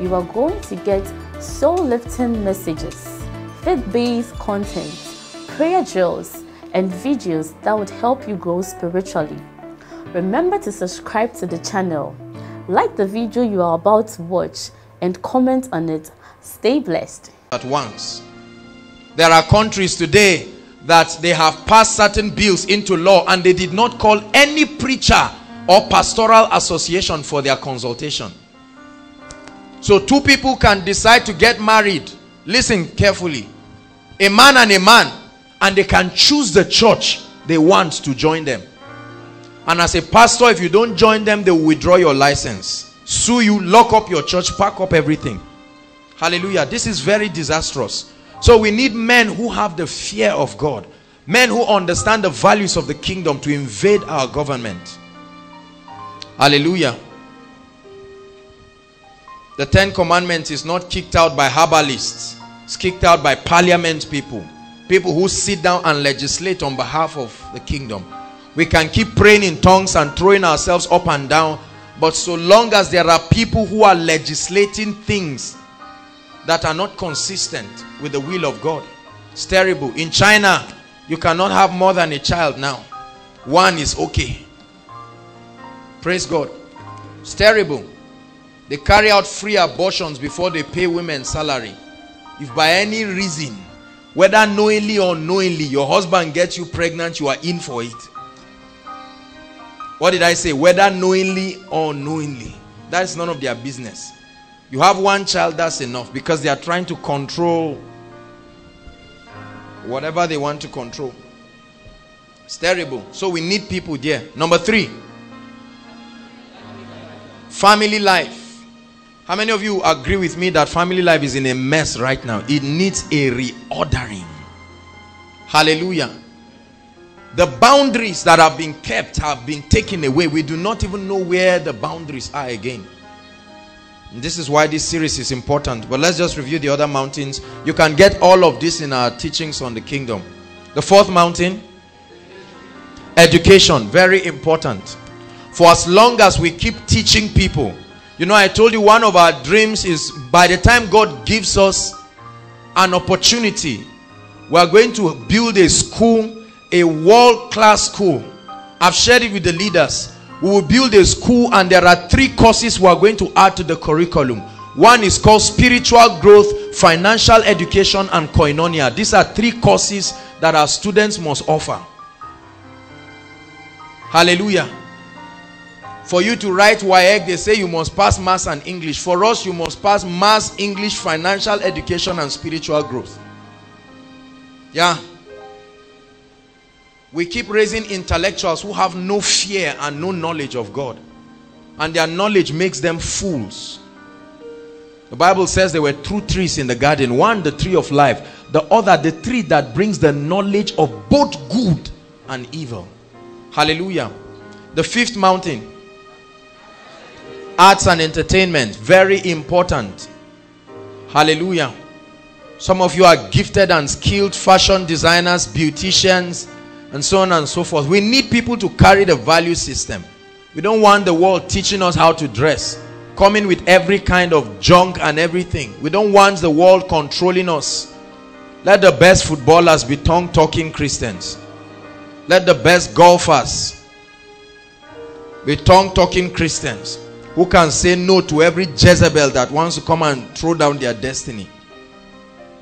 you are going to get soul-lifting messages, faith-based content, prayer drills, and videos that would help you grow spiritually. Remember to subscribe to the channel, like the video you are about to watch, and comment on it. Stay blessed. At once. There are countries today that they have passed certain bills into law and they did not call any preacher or pastoral association for their consultation. So two people can decide to get married. Listen carefully. A man and a man and they can choose the church they want to join them. And as a pastor, if you don't join them, they will withdraw your license, sue you, lock up your church, pack up everything. Hallelujah. This is very disastrous. So we need men who have the fear of God, men who understand the values of the kingdom to invade our government. Hallelujah. The Ten Commandments is not kicked out by herbalists. It's kicked out by parliament people. People who sit down and legislate on behalf of the kingdom. We can keep praying in tongues and throwing ourselves up and down but so long as there are people who are legislating things that are not consistent with the will of God it's terrible. In China you cannot have more than a child now. One is okay. Praise God. It's terrible they carry out free abortions before they pay women salary. If by any reason whether knowingly or unknowingly your husband gets you pregnant you are in for it. What did i say? Whether knowingly or unknowingly. That's none of their business. You have one child that's enough. Because they are trying to control whatever they want to control. It's terrible. So we need people there. Number three. Family life how many of you agree with me that family life is in a mess right now? It needs a reordering. Hallelujah. The boundaries that have been kept have been taken away. We do not even know where the boundaries are again. This is why this series is important. But let's just review the other mountains. You can get all of this in our teachings on the kingdom. The fourth mountain, education, very important. For as long as we keep teaching people, you know, I told you one of our dreams is by the time God gives us an opportunity, we are going to build a school, a world-class school. I've shared it with the leaders. We will build a school and there are three courses we are going to add to the curriculum. One is called spiritual growth, financial education and koinonia. These are three courses that our students must offer. Hallelujah. For you to write WAEC, they say you must pass mass and English. For us, you must pass mass, English, financial education, and spiritual growth. Yeah. We keep raising intellectuals who have no fear and no knowledge of God. And their knowledge makes them fools. The Bible says there were two trees in the garden. One, the tree of life. The other, the tree that brings the knowledge of both good and evil. Hallelujah. The fifth mountain arts and entertainment very important. Hallelujah. Some of you are gifted and skilled fashion designers beauticians and so on and so forth. We need people to carry the value system. We don't want the world teaching us how to dress coming with every kind of junk and everything. We don't want the world controlling us. Let the best footballers be tongue-talking christians. Let the best golfers be tongue-talking christians who can say no to every Jezebel that wants to come and throw down their destiny.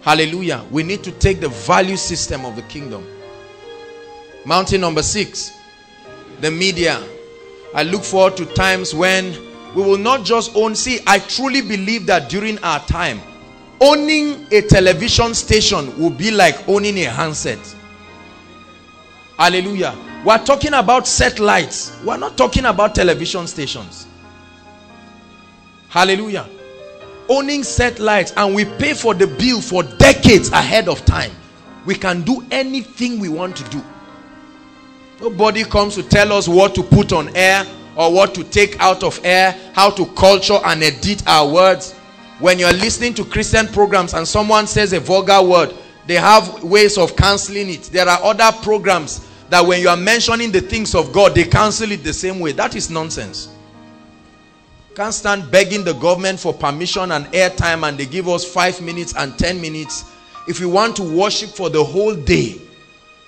Hallelujah. We need to take the value system of the kingdom. Mountain number six, the media. I look forward to times when we will not just own. See, I truly believe that during our time, owning a television station will be like owning a handset. Hallelujah. We're talking about satellites. We're not talking about television stations. Hallelujah. owning satellites and we pay for the bill for decades ahead of time. We can do anything we want to do. Nobody comes to tell us what to put on air or what to take out of air, how to culture and edit our words. When you're listening to Christian programs and someone says a vulgar word, they have ways of canceling it. There are other programs that when you are mentioning the things of God, they cancel it the same way. That is nonsense. Can't stand begging the government for permission and airtime and they give us five minutes and ten minutes. If we want to worship for the whole day,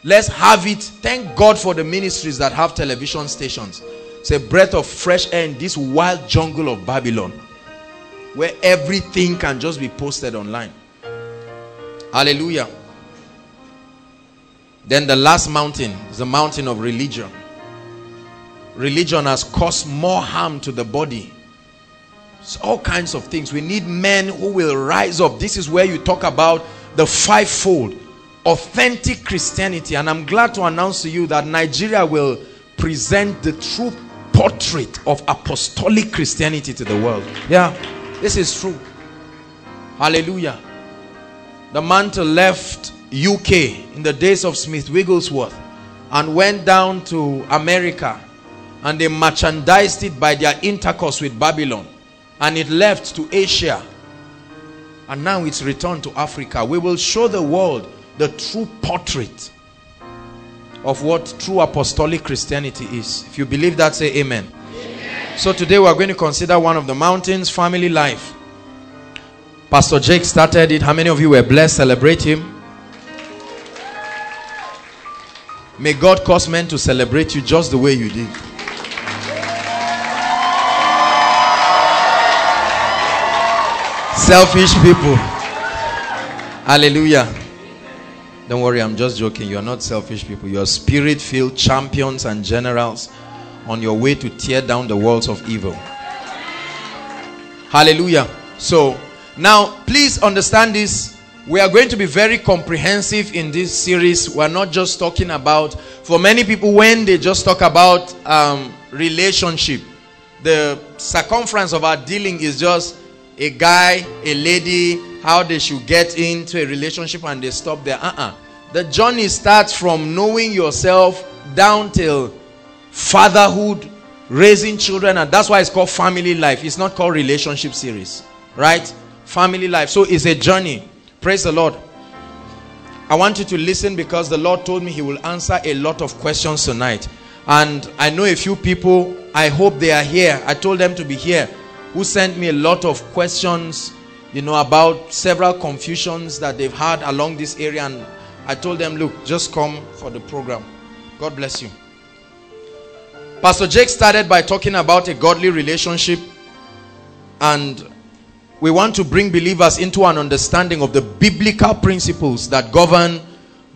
let's have it. Thank God for the ministries that have television stations. It's a breath of fresh air in this wild jungle of Babylon where everything can just be posted online. Hallelujah. Then the last mountain is the mountain of religion. Religion has caused more harm to the body. All kinds of things. We need men who will rise up. This is where you talk about the fivefold authentic Christianity. And I'm glad to announce to you that Nigeria will present the true portrait of apostolic Christianity to the world. Yeah, this is true. Hallelujah. The mantle left UK in the days of Smith Wigglesworth and went down to America and they merchandised it by their intercourse with Babylon and it left to Asia and now it's returned to Africa. We will show the world the true portrait of what true apostolic Christianity is. If you believe that, say amen. amen. So today we are going to consider one of the mountains, family life. Pastor Jake started it. How many of you were blessed? Celebrate him. May God cause men to celebrate you just the way you did. Selfish people. Hallelujah. Don't worry, I'm just joking. You are not selfish people. You are spirit filled champions and generals on your way to tear down the walls of evil. Hallelujah. So, now please understand this we are going to be very comprehensive in this series we're not just talking about for many people when they just talk about um, relationship the circumference of our dealing is just a guy a lady how they should get into a relationship and they stop there. Uh-uh. The journey starts from knowing yourself down till fatherhood raising children and that's why it's called family life. It's not called relationship series right? Family life. So it's a journey. Praise the Lord. I want you to listen because the Lord told me he will answer a lot of questions tonight. And I know a few people, I hope they are here. I told them to be here, who sent me a lot of questions, you know, about several confusions that they've had along this area. And I told them, look, just come for the program. God bless you. Pastor Jake started by talking about a godly relationship and we want to bring believers into an understanding of the biblical principles that govern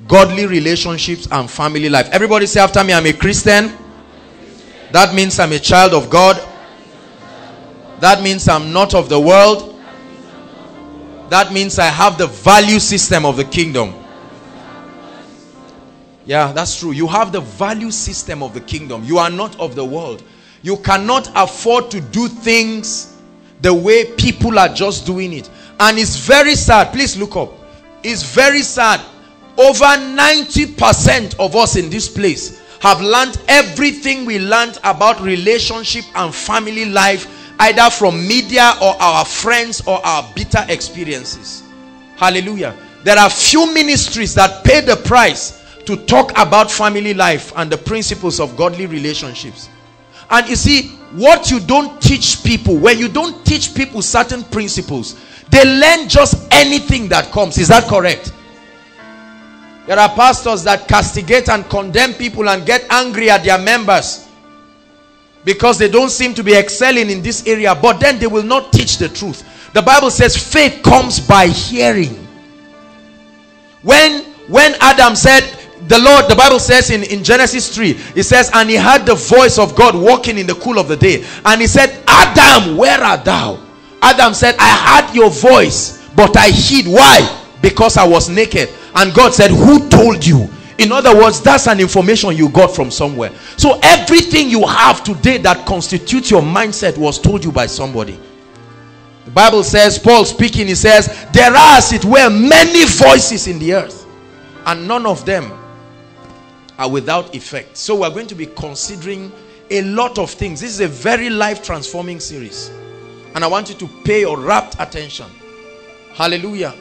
godly relationships and family life. Everybody say after me, I'm a Christian. That means I'm a child of God. That means I'm not of the world. That means I have the value system of the kingdom. Yeah, that's true. You have the value system of the kingdom. You are not of the world. You cannot afford to do things the way people are just doing it. And it's very sad. Please look up. It's very sad. Over 90% of us in this place have learned everything we learned about relationship and family life either from media or our friends or our bitter experiences. Hallelujah. There are few ministries that pay the price to talk about family life and the principles of godly relationships. And you see, what you don't teach people, when you don't teach people certain principles, they learn just anything that comes. Is that correct? There are pastors that castigate and condemn people and get angry at their members because they don't seem to be excelling in this area, but then they will not teach the truth. The Bible says faith comes by hearing. When when Adam said, the Lord, the Bible says in, in Genesis 3, it says, And he heard the voice of God walking in the cool of the day. And he said, Adam, where art thou? Adam said, I heard your voice, but I hid. Why? Because I was naked. And God said, Who told you? In other words, that's an information you got from somewhere. So everything you have today that constitutes your mindset was told you by somebody. The Bible says, Paul speaking, he says, there are as it were many voices in the earth and none of them are without effect. So we're going to be considering a lot of things. This is a very life transforming series. And I want you to pay your rapt attention. Hallelujah.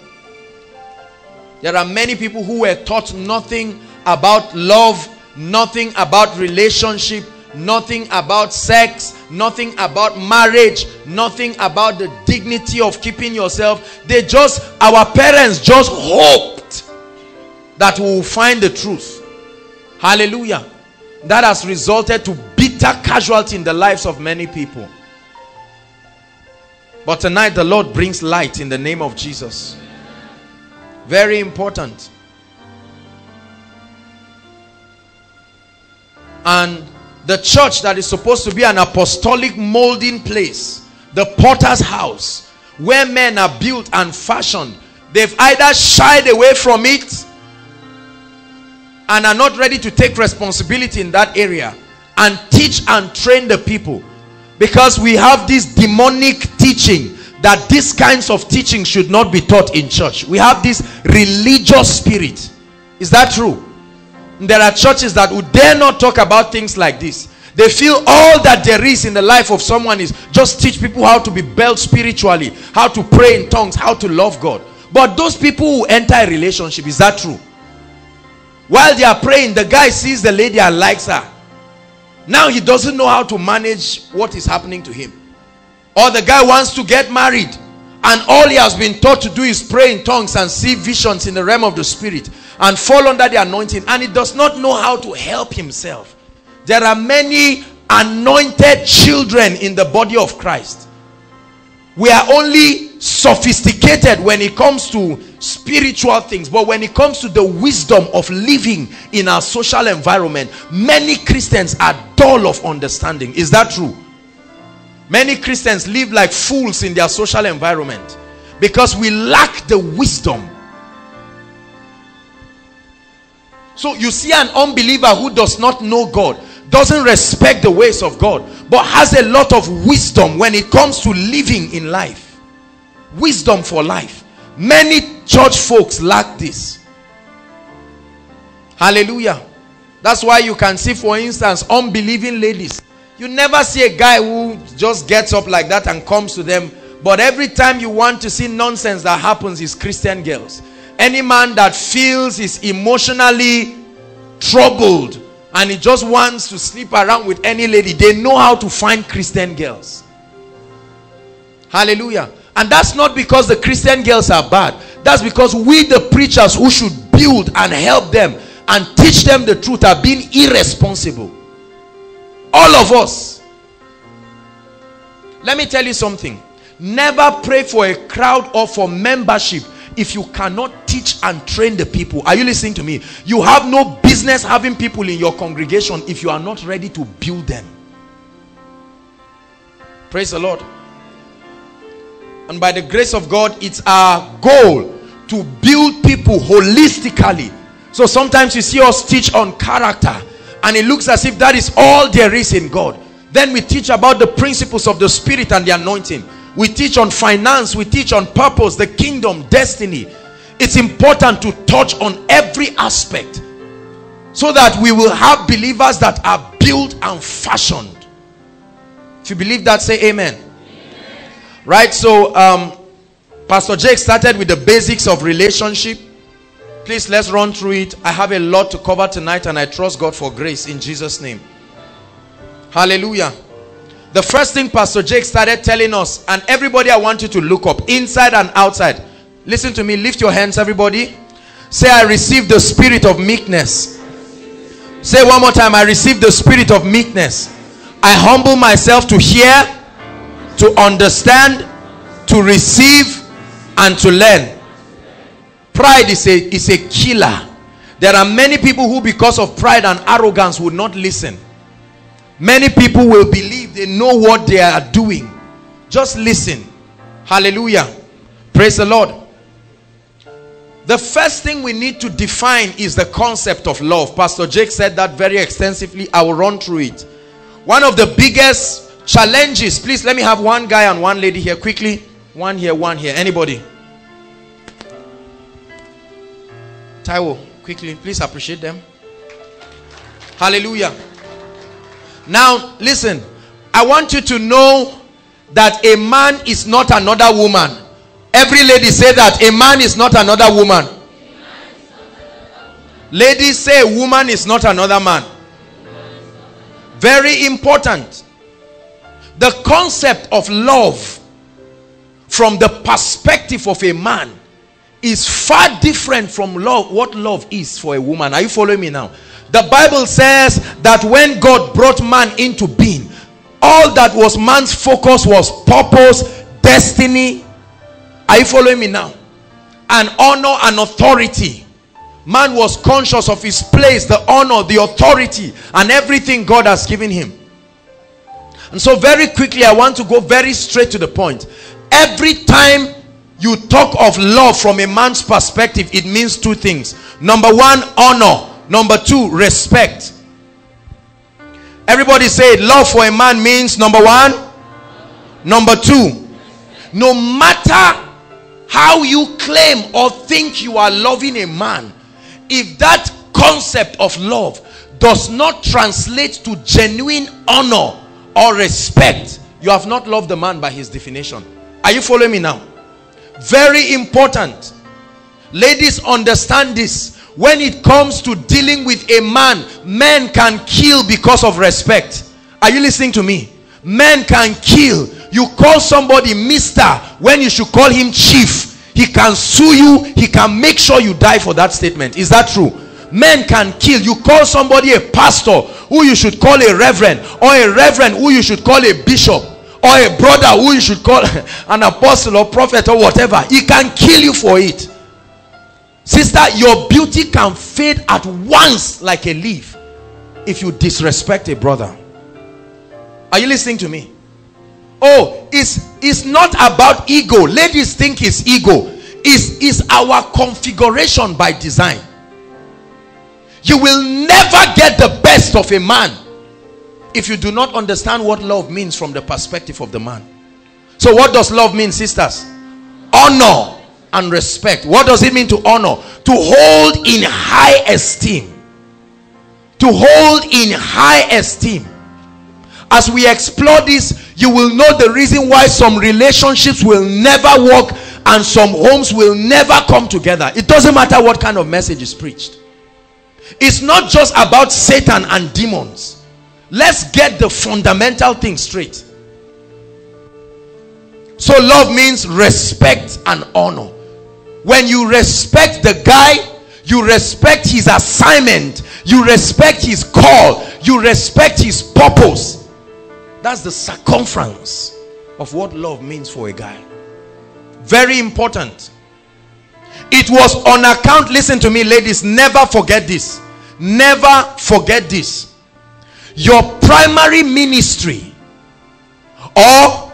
There are many people who were taught nothing about love, nothing about relationship, nothing about sex, nothing about marriage, nothing about the dignity of keeping yourself. They just, our parents just hoped that we will find the truth. Hallelujah. That has resulted to bitter casualty in the lives of many people. But tonight the Lord brings light in the name of Jesus. Very important. And the church that is supposed to be an apostolic molding place, the potter's house, where men are built and fashioned, they've either shied away from it and are not ready to take responsibility in that area and teach and train the people because we have this demonic teaching that these kinds of teaching should not be taught in church. We have this religious spirit. Is that true? There are churches that would dare not talk about things like this. They feel all that there is in the life of someone is just teach people how to be built spiritually how to pray in tongues how to love god. But those people who enter a relationship is that true? While they are praying the guy sees the lady and likes her. Now he doesn't know how to manage what is happening to him or the guy wants to get married and all he has been taught to do is pray in tongues and see visions in the realm of the spirit and fall under the anointing and he does not know how to help himself. There are many anointed children in the body of Christ. We are only sophisticated when it comes to spiritual things but when it comes to the wisdom of living in our social environment many christians are dull of understanding. Is that true many christians live like fools in their social environment because we lack the wisdom. So you see an unbeliever who does not know god doesn't respect the ways of god but has a lot of wisdom when it comes to living in life. Wisdom for life. Many church folks lack this. Hallelujah. That's why you can see for instance unbelieving ladies you never see a guy who just gets up like that and comes to them but every time you want to see nonsense that happens is christian girls. Any man that feels is emotionally troubled and he just wants to sleep around with any lady they know how to find christian girls. Hallelujah. And that's not because the christian girls are bad. That's because we the preachers who should build and help them and teach them the truth are being irresponsible all of us. Let me tell you something. Never pray for a crowd or for membership if you cannot teach and train the people. Are you listening to me? You have no business having people in your congregation if you are not ready to build them. Praise the lord. And by the grace of god it's our goal to build people holistically. So sometimes you see us teach on character and it looks as if that is all there is in god. Then we teach about the principles of the spirit and the anointing. We teach on finance. We teach on purpose the kingdom destiny. It's important to touch on every aspect so that we will have believers that are built and fashioned. If you believe that say amen, amen. right so um pastor jake started with the basics of relationship please let's run through it i have a lot to cover tonight and i trust god for grace in jesus name hallelujah the first thing Pastor Jake started telling us, and everybody I want you to look up, inside and outside. Listen to me, lift your hands, everybody. Say, I receive the spirit of meekness. Say one more time, I receive the spirit of meekness. I humble myself to hear, to understand, to receive, and to learn. Pride is a, is a killer. There are many people who, because of pride and arrogance, would not listen. Many people will believe they know what they are doing. Just listen. Hallelujah. Praise the Lord. The first thing we need to define is the concept of love. Pastor Jake said that very extensively. I will run through it. One of the biggest challenges, please let me have one guy and one lady here quickly. One here, one here. Anybody? Taiwo, quickly, please appreciate them. Hallelujah. Now, listen. I want you to know that a man is not another woman. Every lady say that a man is not another woman. Ladies say woman is not another man. Very important. The concept of love from the perspective of a man is far different from love what love is for a woman. Are you following me now? The Bible says that when God brought man into being, all that was man's focus was purpose, destiny. Are you following me now? And honor and authority. Man was conscious of his place, the honor, the authority, and everything God has given him. And so, very quickly, I want to go very straight to the point. Every time you talk of love from a man's perspective, it means two things. Number one, honor. Number two, respect. Everybody say love for a man means number one. Number two, no matter how you claim or think you are loving a man, if that concept of love does not translate to genuine honor or respect, you have not loved the man by his definition. Are you following me now? Very important. Ladies, understand this. When it comes to dealing with a man, men can kill because of respect. Are you listening to me? Men can kill. You call somebody mister when you should call him chief. He can sue you. He can make sure you die for that statement. Is that true? Men can kill. You call somebody a pastor who you should call a reverend or a reverend who you should call a bishop or a brother who you should call an apostle or prophet or whatever, he can kill you for it. Sister, your beauty can fade at once like a leaf if you disrespect a brother. Are you listening to me? Oh, it's, it's not about ego. Ladies think it's ego. It's, it's our configuration by design. You will never get the best of a man if you do not understand what love means from the perspective of the man. So what does love mean, sisters? Honor and respect. What does it mean to honor? To hold in high esteem. To hold in high esteem. As we explore this, you will know the reason why some relationships will never work and some homes will never come together. It doesn't matter what kind of message is preached. It's not just about Satan and demons Let's get the fundamental thing straight. So love means respect and honor. When you respect the guy, you respect his assignment, you respect his call, you respect his purpose. That's the circumference of what love means for a guy. Very important. It was on account, listen to me, ladies, never forget this. Never forget this your primary ministry or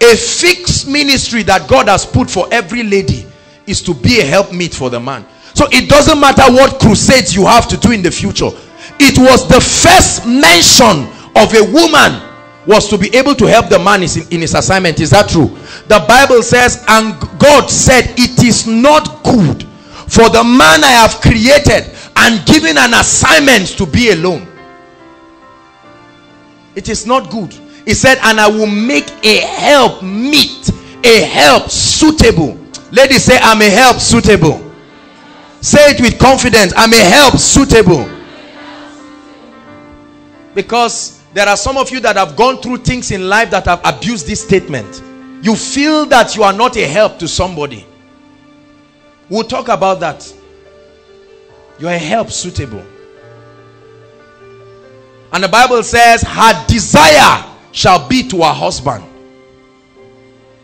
a fixed ministry that God has put for every lady is to be a helpmeet for the man. So it doesn't matter what crusades you have to do in the future. It was the first mention of a woman was to be able to help the man in his assignment. Is that true? The Bible says, and God said, it is not good for the man I have created and given an assignment to be alone. It is not good. He said, and I will make a help meet, a help suitable. Ladies say, I'm a help suitable. Say it with confidence. I'm a help suitable. Because there are some of you that have gone through things in life that have abused this statement. You feel that you are not a help to somebody. We'll talk about that. You are a help suitable. And the Bible says, her desire shall be to her husband.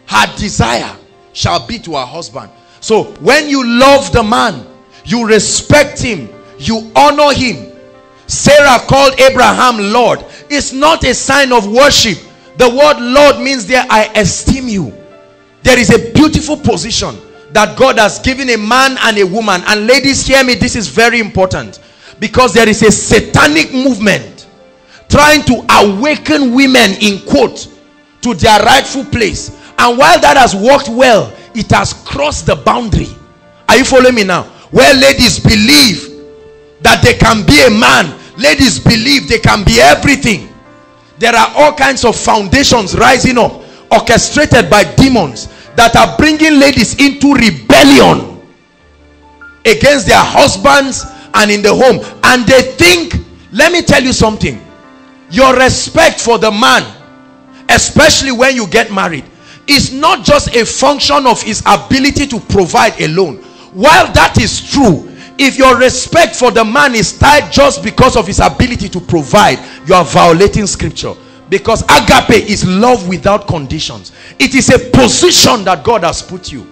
Her desire shall be to her husband. So when you love the man, you respect him, you honor him. Sarah called Abraham Lord. It's not a sign of worship. The word Lord means there, I esteem you. There is a beautiful position that God has given a man and a woman. And ladies, hear me, this is very important. Because there is a satanic movement trying to awaken women in quote to their rightful place And while that has worked well, it has crossed the boundary. Are you following me now? Where ladies believe that they can be a man, ladies believe they can be everything. There are all kinds of foundations rising up, orchestrated by demons that are bringing ladies into rebellion against their husbands and in the home. And they think, let me tell you something, your respect for the man, especially when you get married, is not just a function of his ability to provide alone. While that is true, if your respect for the man is tied just because of his ability to provide, you are violating scripture. Because agape is love without conditions. It is a position that God has put you.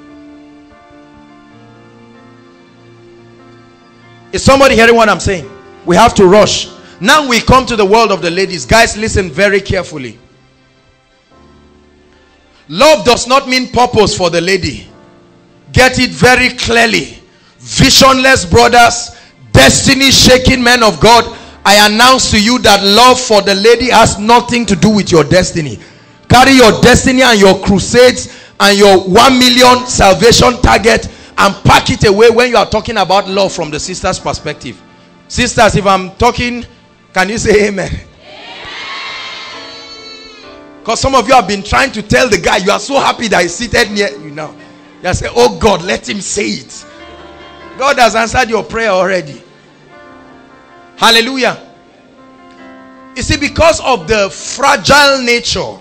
Is somebody hearing what I'm saying? We have to rush. Now we come to the world of the ladies. Guys, listen very carefully. Love does not mean purpose for the lady. Get it very clearly. Visionless brothers, destiny shaking men of God. I announce to you that love for the lady has nothing to do with your destiny. Carry your destiny and your crusades and your 1 million salvation target and pack it away when you are talking about love from the sister's perspective. Sisters, if I'm talking, can you say amen? Because some of you have been trying to tell the guy, you are so happy that he's seated near you now. You say, Oh God, let him say it. God has answered your prayer already. Hallelujah. You see, because of the fragile nature,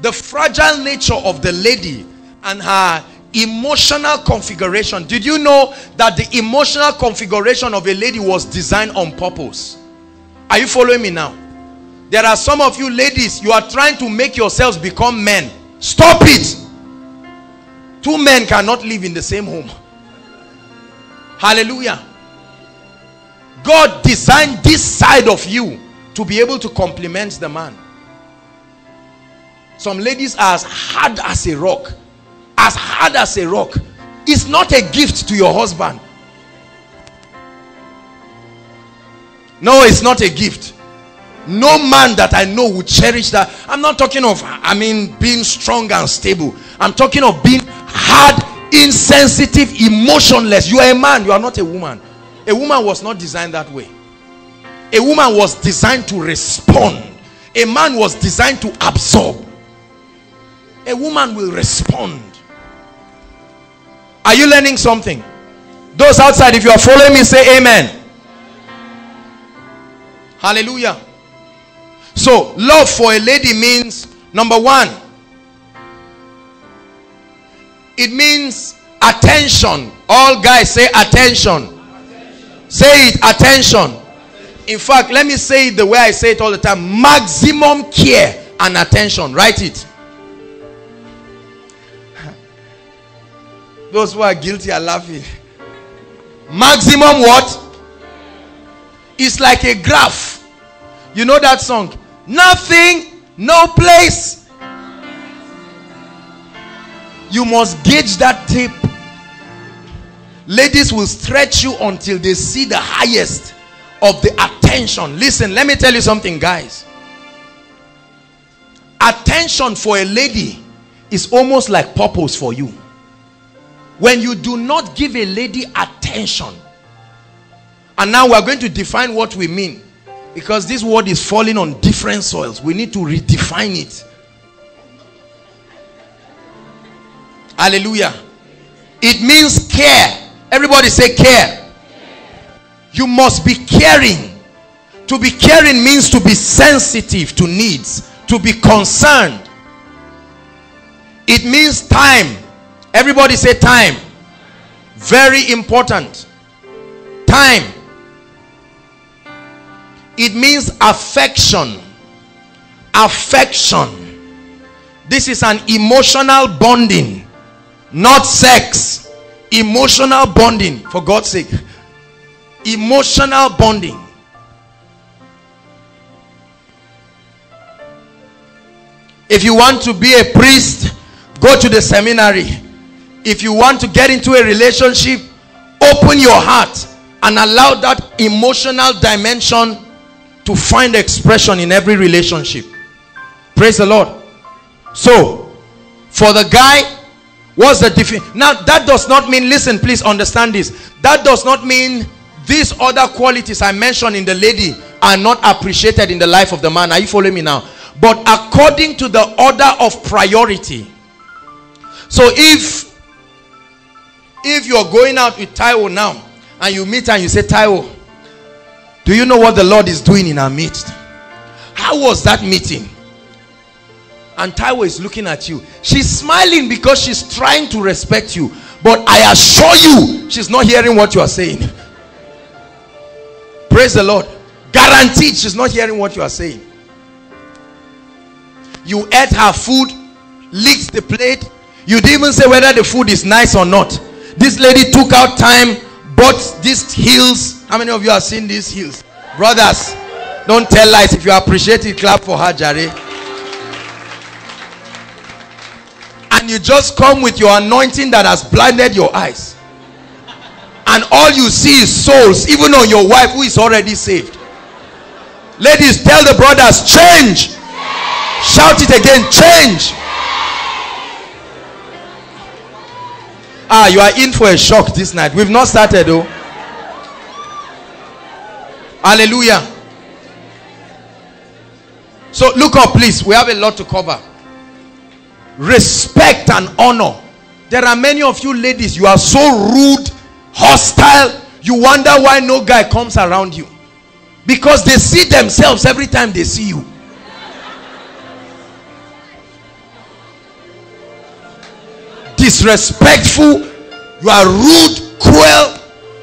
the fragile nature of the lady and her emotional configuration. Did you know that the emotional configuration of a lady was designed on purpose? Are you following me now? There are some of you ladies, you are trying to make yourselves become men. Stop it. Two men cannot live in the same home. Hallelujah. God designed this side of you to be able to complement the man. Some ladies are as hard as a rock. As hard as a rock. It's not a gift to your husband. No, it's not a gift no man that I know would cherish that. I'm not talking of, I mean, being strong and stable. I'm talking of being hard, insensitive, emotionless. You are a man, you are not a woman. A woman was not designed that way. A woman was designed to respond. A man was designed to absorb. A woman will respond. Are you learning something? Those outside, if you are following me, say amen. Hallelujah. So, love for a lady means number one, it means attention. All guys say attention. attention. Say it, attention. In fact, let me say it the way I say it all the time maximum care and attention. Write it. Those who are guilty are laughing. Maximum what? It's like a graph. You know that song? Nothing, no place. You must gauge that tape. Ladies will stretch you until they see the highest of the attention. Listen, let me tell you something, guys. Attention for a lady is almost like purpose for you. When you do not give a lady attention, and now we are going to define what we mean because this word is falling on different soils. We need to redefine it. Hallelujah. It means care. Everybody say care. You must be caring. To be caring means to be sensitive to needs, to be concerned. It means time. Everybody say time. Very important. Time it means affection. Affection. This is an emotional bonding, not sex. Emotional bonding, for God's sake. Emotional bonding. If you want to be a priest, go to the seminary. If you want to get into a relationship, open your heart and allow that emotional dimension to find expression in every relationship. Praise the Lord. So, for the guy, what's the difference? Now, that does not mean, listen, please understand this. That does not mean these other qualities I mentioned in the lady are not appreciated in the life of the man. Are you following me now? But according to the order of priority. So if if you're going out with Taiwo now and you meet and you say, Taiwo, do you know what the Lord is doing in our midst? How was that meeting? And Taiwo is looking at you. She's smiling because she's trying to respect you. But I assure you, she's not hearing what you are saying. Praise the Lord. Guaranteed she's not hearing what you are saying. You ate her food, licked the plate. You didn't even say whether the food is nice or not. This lady took out time, bought these heels. How many of you have seen these heels? Brothers, don't tell lies. If you appreciate it, clap for her, Jare. And you just come with your anointing that has blinded your eyes. And all you see is souls, even on your wife who is already saved. Ladies, tell the brothers, change. Shout it again, change. Ah, you are in for a shock this night. We've not started though. Hallelujah. So look up, please. We have a lot to cover. Respect and honor. There are many of you ladies, you are so rude, hostile. You wonder why no guy comes around you. Because they see themselves every time they see you. Disrespectful. You are rude, cruel.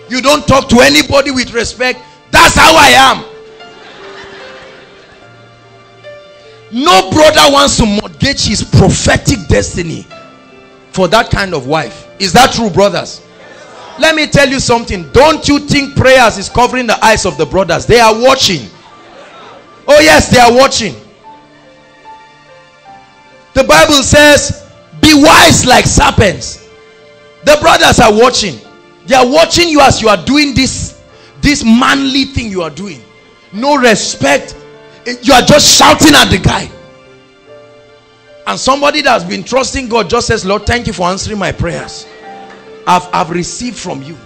You don't talk to anybody with respect. That's how I am. No brother wants to mortgage his prophetic destiny for that kind of wife. Is that true, brothers? Let me tell you something. Don't you think prayers is covering the eyes of the brothers? They are watching. Oh, yes, they are watching. The Bible says, Be wise like serpents. The brothers are watching. They are watching you as you are doing this, this manly thing you are doing. No respect. You are just shouting at the guy. And somebody that has been trusting God just says, Lord, thank you for answering my prayers. I've, I've received from you.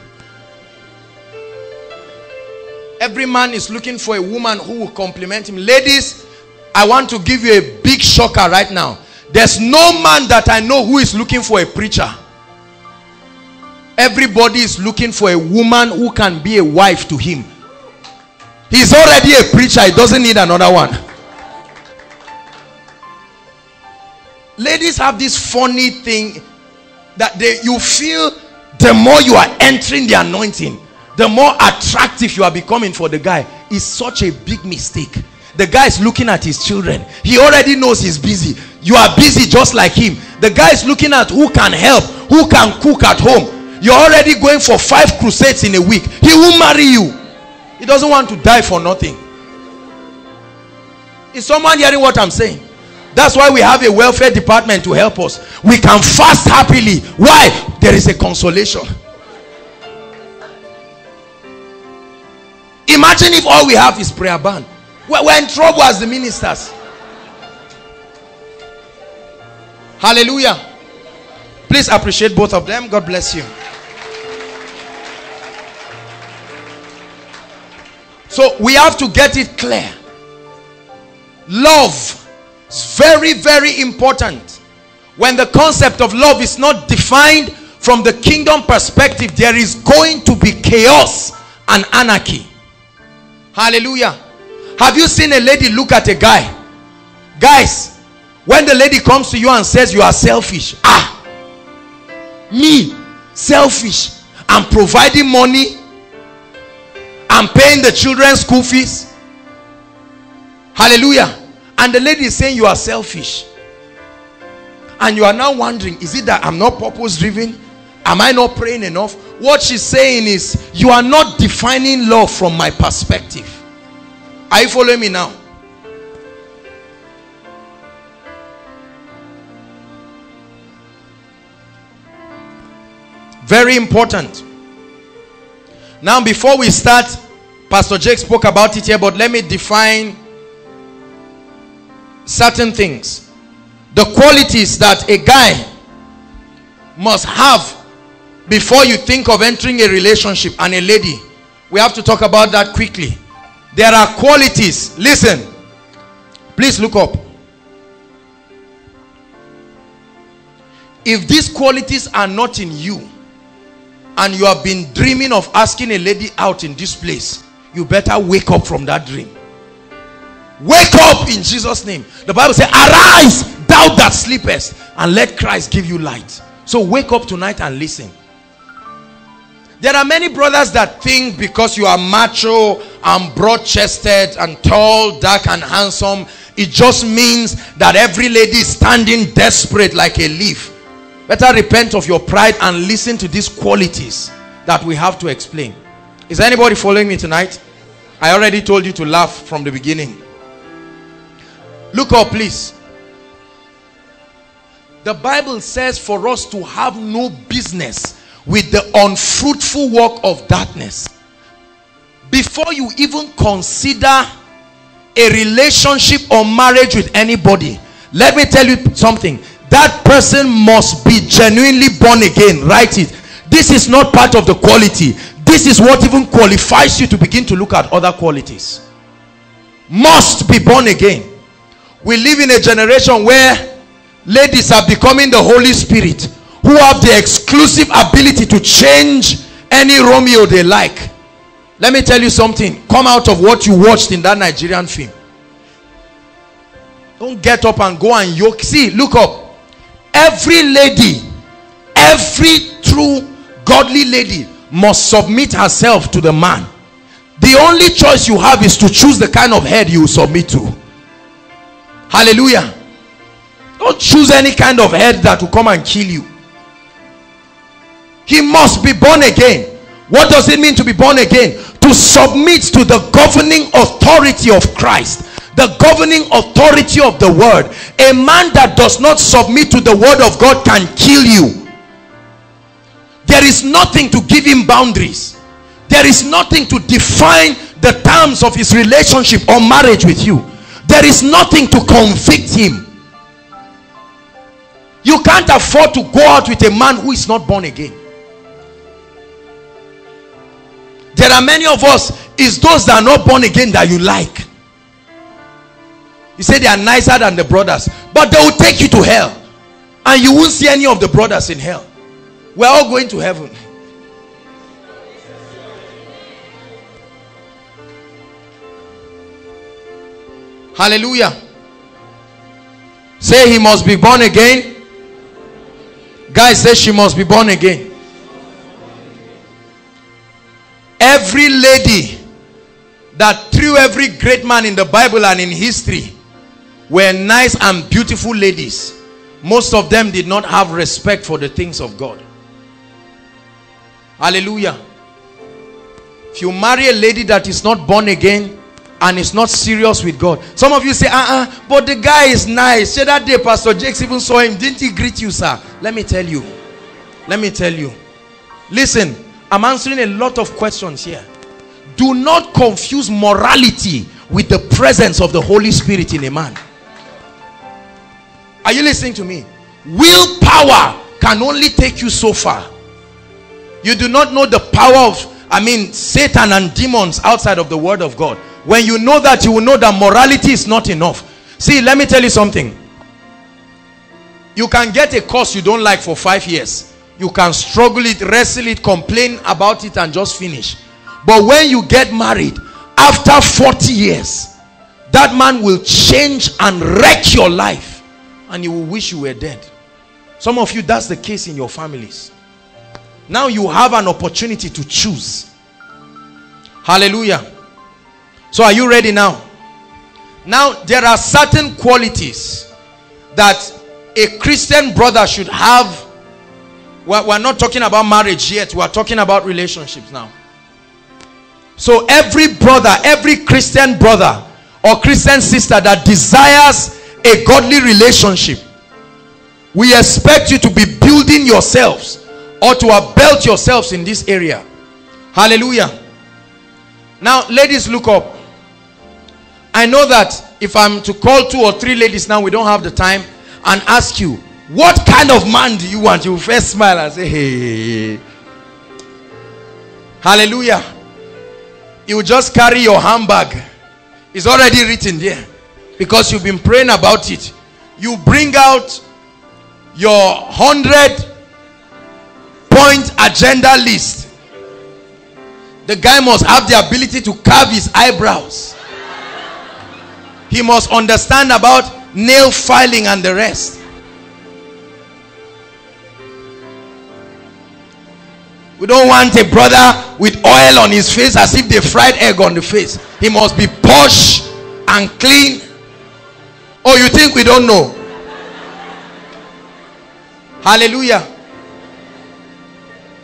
Every man is looking for a woman who will compliment him. Ladies, I want to give you a big shocker right now. There's no man that I know who is looking for a preacher. Everybody is looking for a woman who can be a wife to him. He's already a preacher. He doesn't need another one. Ladies have this funny thing that they you feel the more you are entering the anointing the more attractive you are becoming for the guy is such a big mistake the guy is looking at his children he already knows he's busy you are busy just like him the guy is looking at who can help who can cook at home you're already going for five crusades in a week he will marry you he doesn't want to die for nothing is someone hearing what i'm saying that's why we have a welfare department to help us. We can fast happily. Why? There is a consolation. Imagine if all we have is prayer band. We're in trouble as the ministers. Hallelujah. Please appreciate both of them. God bless you. So we have to get it clear. Love is very, very important. When the concept of love is not defined from the kingdom perspective, there is going to be chaos and anarchy. Hallelujah. Have you seen a lady look at a guy? Guys, when the lady comes to you and says you are selfish, ah, me, selfish, I'm providing money, I'm paying the children's school fees. Hallelujah. And the lady is saying you are selfish. And you are now wondering is it that i'm not purpose driven? Am i not praying enough? What she's saying is you are not defining love from my perspective are you following me now very important now before we start pastor jake spoke about it here but let me define certain things. The qualities that a guy must have before you think of entering a relationship and a lady. We have to talk about that quickly. There are qualities. Listen. Please look up. If these qualities are not in you and you have been dreaming of asking a lady out in this place, you better wake up from that dream. Wake up in Jesus' name. The Bible says, Arise, thou that sleepest, and let Christ give you light. So wake up tonight and listen. There are many brothers that think because you are macho and broad chested and tall, dark, and handsome, it just means that every lady is standing desperate like a leaf. Better repent of your pride and listen to these qualities that we have to explain. Is anybody following me tonight? I already told you to laugh from the beginning. Look up, please. The Bible says for us to have no business with the unfruitful work of darkness. Before you even consider a relationship or marriage with anybody, let me tell you something. That person must be genuinely born again. Write it. This is not part of the quality. This is what even qualifies you to begin to look at other qualities. Must be born again. We live in a generation where ladies are becoming the Holy Spirit who have the exclusive ability to change any Romeo they like. Let me tell you something. Come out of what you watched in that Nigerian film. Don't get up and go and yoke. See, look up. Every lady, every true godly lady must submit herself to the man. The only choice you have is to choose the kind of head you submit to. Hallelujah. Don't choose any kind of head that will come and kill you. He must be born again. What does it mean to be born again? To submit to the governing authority of Christ. The governing authority of the word. A man that does not submit to the word of God can kill you. There is nothing to give him boundaries. There is nothing to define the terms of his relationship or marriage with you. There is nothing to convict him. You can't afford to go out with a man who is not born again. There are many of us, is those that are not born again that you like. You say they are nicer than the brothers, but they will take you to hell. And you won't see any of the brothers in hell. We're all going to heaven. Hallelujah. Say he must be born again. Guys say she must be born again. Every lady that threw every great man in the Bible and in history were nice and beautiful ladies. Most of them did not have respect for the things of God. Hallelujah. If you marry a lady that is not born again, and is not serious with God. Some of you say, uh-uh, but the guy is nice. Say that day Pastor Jakes even saw him. Didn't he greet you, sir? Let me tell you. Let me tell you. Listen, I'm answering a lot of questions here. Do not confuse morality with the presence of the Holy Spirit in a man. Are you listening to me? Willpower can only take you so far. You do not know the power of, I mean, Satan and demons outside of the word of God. When you know that, you will know that morality is not enough. See, let me tell you something. You can get a course you don't like for five years. You can struggle it, wrestle it, complain about it and just finish. But when you get married, after 40 years, that man will change and wreck your life. And you will wish you were dead. Some of you, that's the case in your families. Now you have an opportunity to choose. Hallelujah. So are you ready now? Now there are certain qualities that a Christian brother should have. We're, we're not talking about marriage yet. We're talking about relationships now. So every brother, every Christian brother or Christian sister that desires a godly relationship, we expect you to be building yourselves or to have built yourselves in this area. Hallelujah. Now, ladies, look up. I know that if I'm to call two or three ladies now, we don't have the time, and ask you, what kind of man do you want? You first smile and say, hey. Hallelujah. You just carry your handbag. It's already written there. Because you've been praying about it. You bring out your hundred point agenda list. The guy must have the ability to carve his eyebrows. He must understand about nail filing and the rest. We don't want a brother with oil on his face as if they fried egg on the face. He must be posh and clean. Oh, you think we don't know? Hallelujah.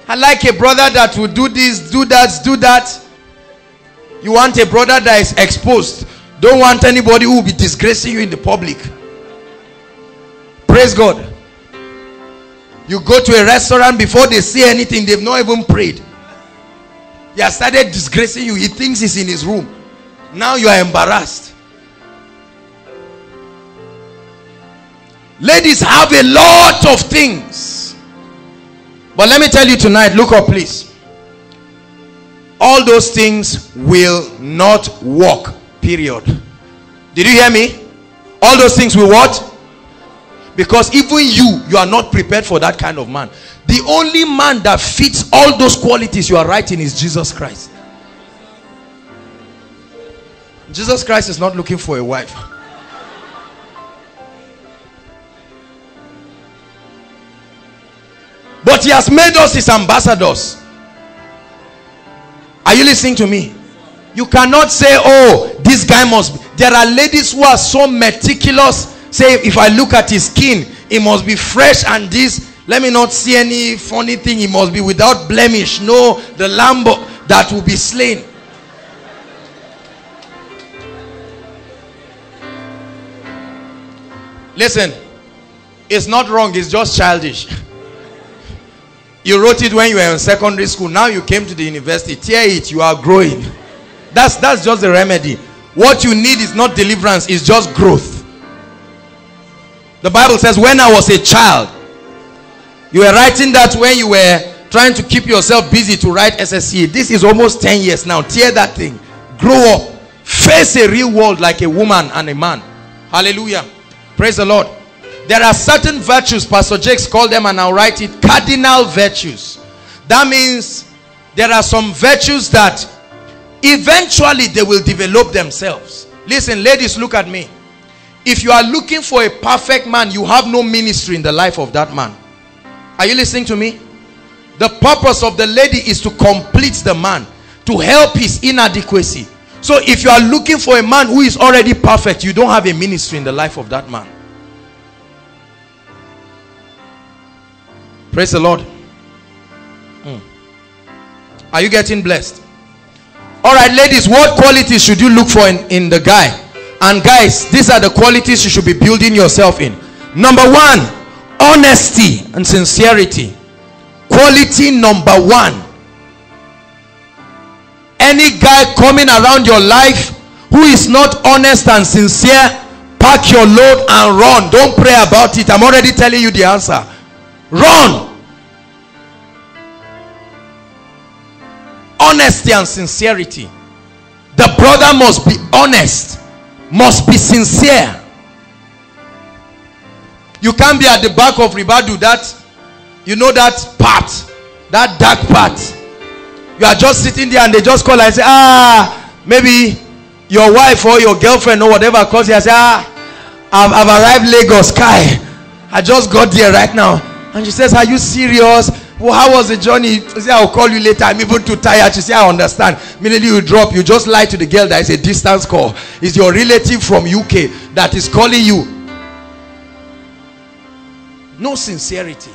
I like a brother that will do this, do that, do that. You want a brother that is exposed. Don't want anybody who will be disgracing you in the public. Praise God. You go to a restaurant before they say anything, they've not even prayed. He has started disgracing you. He thinks he's in his room. Now you are embarrassed. Ladies have a lot of things. But let me tell you tonight, look up please. All those things will not work. Period. Did you hear me? All those things will what? Because even you, you are not prepared for that kind of man. The only man that fits all those qualities you are writing is Jesus Christ. Jesus Christ is not looking for a wife. But he has made us his ambassadors. Are you listening to me? You cannot say, oh, this guy must be. There are ladies who are so meticulous Say, if I look at his skin, it must be fresh and this. Let me not see any funny thing. It must be without blemish. No, the lamb that will be slain. Listen, it's not wrong. It's just childish. You wrote it when you were in secondary school. Now you came to the university. Tear it. You are growing. That's that's just the remedy. What you need is not deliverance. It's just growth. The Bible says, when I was a child, you were writing that when you were trying to keep yourself busy to write SSC. This is almost 10 years now. Tear that thing. Grow up. Face a real world like a woman and a man. Hallelujah. Praise the Lord. There are certain virtues, Pastor Jakes called them and I'll write it, cardinal virtues. That means there are some virtues that eventually they will develop themselves. Listen, ladies, look at me. If you are looking for a perfect man, you have no ministry in the life of that man. Are you listening to me? The purpose of the lady is to complete the man, to help his inadequacy. So if you are looking for a man who is already perfect, you don't have a ministry in the life of that man. Praise the Lord. Hmm. Are you getting blessed? All right, ladies, what qualities should you look for in, in the guy? And guys, these are the qualities you should be building yourself in. Number one, honesty and sincerity. Quality number one. Any guy coming around your life who is not honest and sincere, pack your load and run. Don't pray about it. I'm already telling you the answer. Run. Honesty and sincerity. The brother must be honest must be sincere. You can't be at the back of Ribadu that, you know that part, that dark part. You are just sitting there and they just call and say, ah, maybe your wife or your girlfriend or whatever calls you and say, ah, I've, I've arrived Lagos, Kai. I just got there right now. And she says, are you serious? Well, how was the journey? I'll call you later. I'm even too tired. She say, I understand. Immediately you drop, you just lie to the girl that is a distance call. It's your relative from UK that is calling you. No sincerity.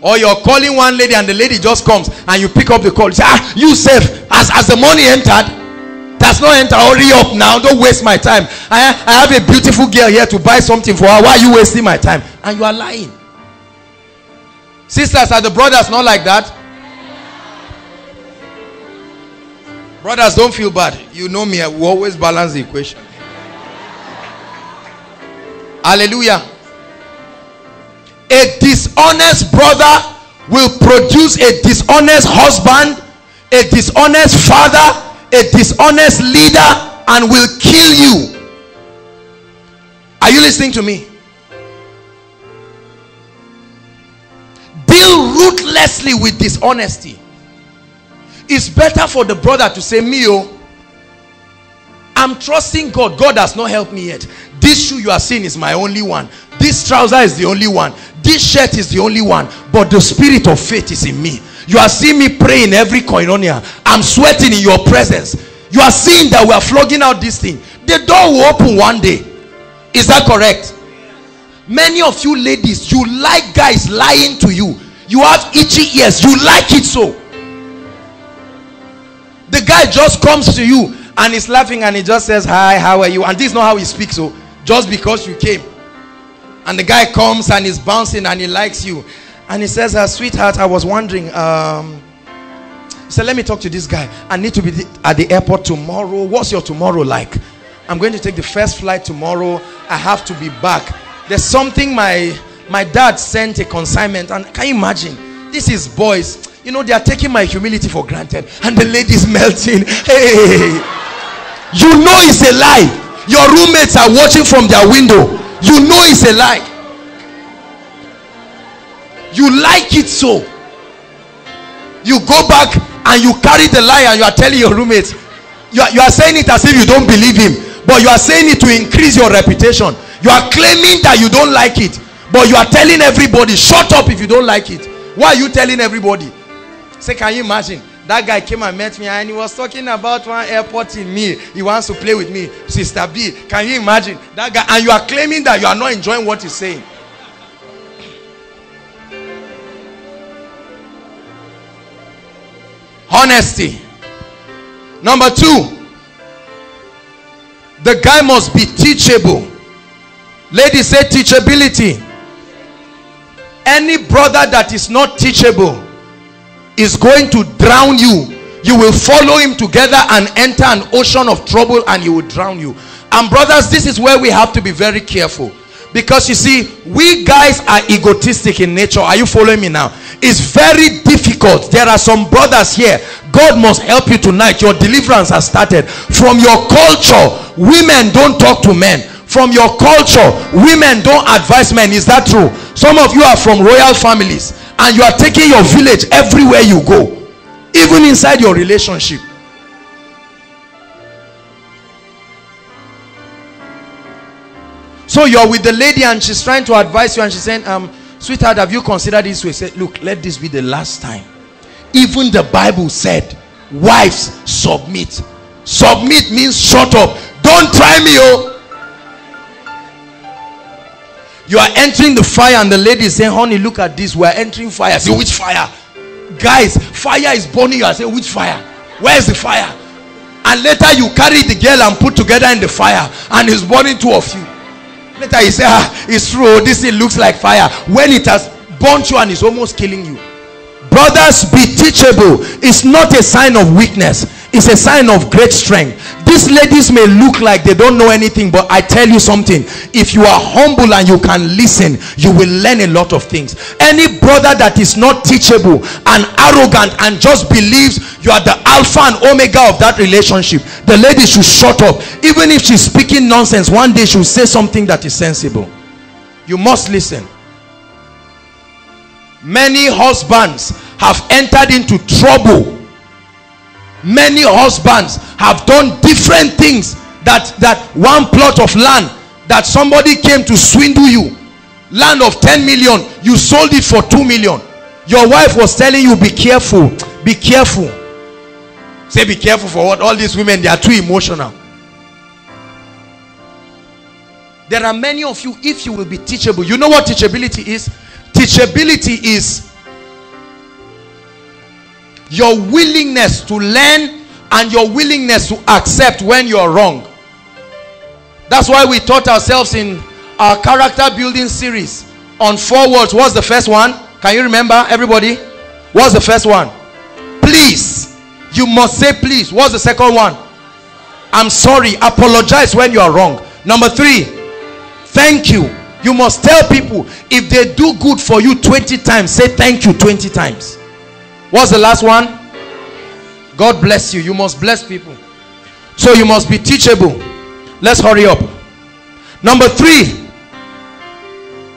Or you're calling one lady and the lady just comes and you pick up the call. You say, ah, you safe. As, as the money entered, does not enter. Hurry up now. Don't waste my time. I, I have a beautiful girl here to buy something for her. Why are you wasting my time? And you are lying. Sisters, are the brothers not like that? Brothers, don't feel bad. You know me, I will always balance the equation. Hallelujah. A dishonest brother will produce a dishonest husband, a dishonest father, a dishonest leader, and will kill you. Are you listening to me? Ruthlessly with dishonesty. It's better for the brother to say, Me, oh, I'm trusting God. God has not helped me yet. This shoe you are seeing is my only one. This trouser is the only one. This shirt is the only one. But the spirit of faith is in me. You are seeing me praying every koinonia. I'm sweating in your presence. You are seeing that we are flogging out this thing. The door will open one day. Is that correct? Many of you ladies, you like guys lying to you. You have itchy ears. You like it so. The guy just comes to you and he's laughing and he just says, Hi, how are you? And this is not how he speaks. So just because you came. And the guy comes and he's bouncing and he likes you. And he says, uh, Sweetheart, I was wondering. Um, so let me talk to this guy. I need to be at the airport tomorrow. What's your tomorrow like? I'm going to take the first flight tomorrow. I have to be back. There's something my my dad sent a consignment. And can you imagine? This is boys. You know, they are taking my humility for granted. And the lady's melting. Hey, you know it's a lie. Your roommates are watching from their window. You know it's a lie. You like it so. You go back and you carry the lie and you are telling your roommates. You are, you are saying it as if you don't believe him. But you are saying it to increase your reputation. You are claiming that you don't like it. But you are telling everybody, shut up if you don't like it. Why are you telling everybody? Say, can you imagine? That guy came and met me and he was talking about one airport in me. He wants to play with me. Sister B, can you imagine? That guy, and you are claiming that you are not enjoying what he's saying. Honesty. Number two, the guy must be teachable. Ladies say teachability. Any brother that is not teachable is going to drown you. You will follow him together and enter an ocean of trouble and he will drown you. And brothers this is where we have to be very careful. Because you see we guys are egotistic in nature. Are you following me now? It's very difficult. There are some brothers here. God must help you tonight. Your deliverance has started. From your culture women don't talk to men from your culture women don't advise men. Is that true? Some of you are from royal families and you are taking your village everywhere you go even inside your relationship. So you're with the lady and she's trying to advise you and she's saying um sweetheart have you considered this way? Say look let this be the last time. Even the bible said wives submit. Submit means shut up. Don't try me oh you are entering the fire and the lady is saying honey look at this. We are entering fire. Say which fire? Guys fire is burning you. I say which fire? Where is the fire? And later you carry the girl and put together in the fire and it's burning two of you. Later you say ah it's true. Oh, this thing looks like fire. When it has burnt you and is almost killing you. Brothers be teachable. It's not a sign of weakness it's a sign of great strength. These ladies may look like they don't know anything but i tell you something. If you are humble and you can listen you will learn a lot of things. Any brother that is not teachable and arrogant and just believes you are the alpha and omega of that relationship the lady should shut up. Even if she's speaking nonsense one day she'll say something that is sensible. You must listen. Many husbands have entered into trouble many husbands have done different things that that one plot of land that somebody came to swindle you. Land of 10 million you sold it for 2 million. Your wife was telling you be careful be careful. Say be careful for what? All these women they are too emotional. There are many of you if you will be teachable. You know what teachability is? Teachability is your willingness to learn and your willingness to accept when you're wrong that's why we taught ourselves in our character building series on four words what's the first one can you remember everybody what's the first one please You must say please. What's the second one? I'm sorry. Apologize when you are wrong. Number three, thank you. You must tell people if they do good for you 20 times, say thank you 20 times. What's the last one? God bless you. You must bless people. So you must be teachable. Let's hurry up. Number three,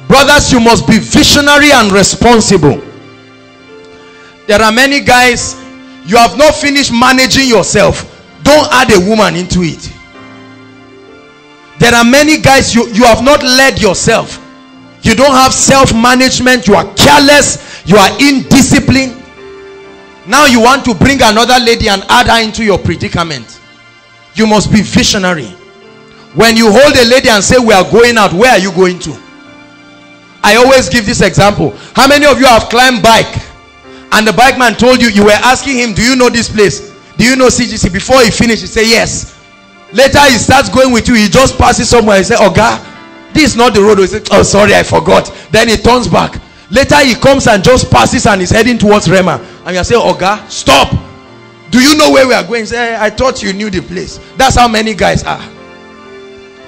brothers, you must be visionary and responsible. There are many guys, you have not finished managing yourself. Don't add a woman into it. There are many guys, you, you have not led yourself. You don't have self-management. You are careless. You are indisciplined. Now you want to bring another lady and add her into your predicament. You must be visionary. When you hold a lady and say, we are going out, where are you going to? I always give this example. How many of you have climbed bike? And the bike man told you, you were asking him, do you know this place? Do you know CGC? Before he finished, he said, yes. Later he starts going with you. He just passes somewhere. He said, oh God, this is not the road. He said, oh sorry, I forgot. Then he turns back. Later he comes and just passes and is heading towards Rema. And you say, God, stop. Do you know where we are going? Say, I thought you knew the place. That's how many guys are.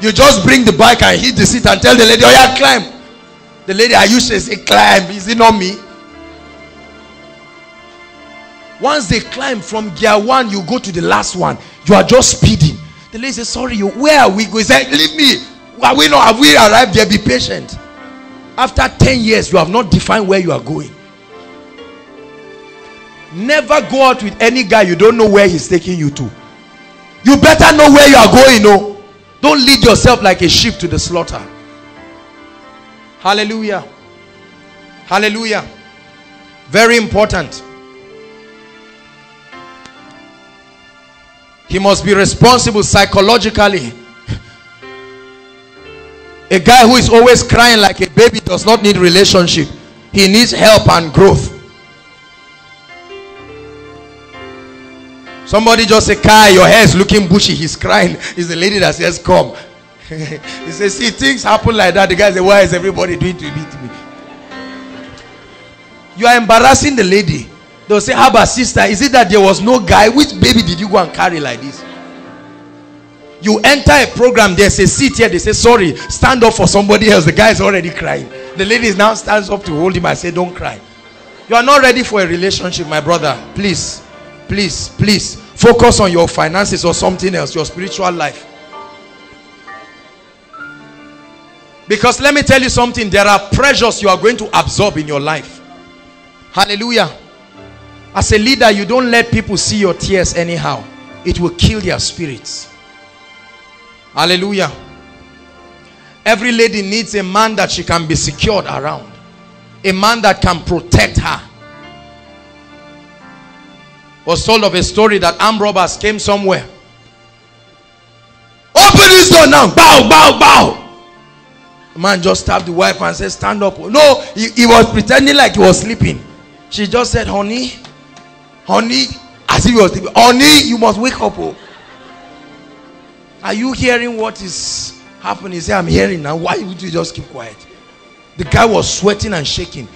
You just bring the bike and hit the seat and tell the lady, oh yeah, climb. The lady I used to say, climb. Is it not me? Once they climb from gear one, you go to the last one. You are just speeding. The lady says, sorry, you, where are we going? Said, leave me. Are we not, have we arrived there? Be patient. After 10 years, you have not defined where you are going. Never go out with any guy you don't know where he's taking you to. You better know where you are going. No. Don't lead yourself like a sheep to the slaughter. Hallelujah. Hallelujah. Very important. He must be responsible psychologically. A guy who is always crying like a baby does not need relationship. He needs help and growth. Somebody just say, Kai, your hair is looking bushy. He's crying. It's the lady that says, come. he says, see, things happen like that. The guy says, why is everybody doing to? To me? You are embarrassing the lady. They'll say, how about sister? Is it that there was no guy? Which baby did you go and carry like this? You enter a program, there's a seat here. They say, sorry, stand up for somebody else. The guy is already crying. The lady now stands up to hold him. I say, don't cry. You are not ready for a relationship, my brother. Please, please, please. Focus on your finances or something else, your spiritual life. Because let me tell you something. There are pressures you are going to absorb in your life. Hallelujah. As a leader, you don't let people see your tears anyhow. It will kill their spirits. Hallelujah. Every lady needs a man that she can be secured around. A man that can protect her. Was told of a story that armed robbers came somewhere. Open this door now. Bow, bow, bow. The man just stabbed the wife and said, stand up. No, he, he was pretending like he was sleeping. She just said, honey, honey, as if he was sleeping. Honey, you must wake up. Oh. Are you hearing what is happening? He said, I'm hearing now. Why would you just keep quiet? The guy was sweating and shaking.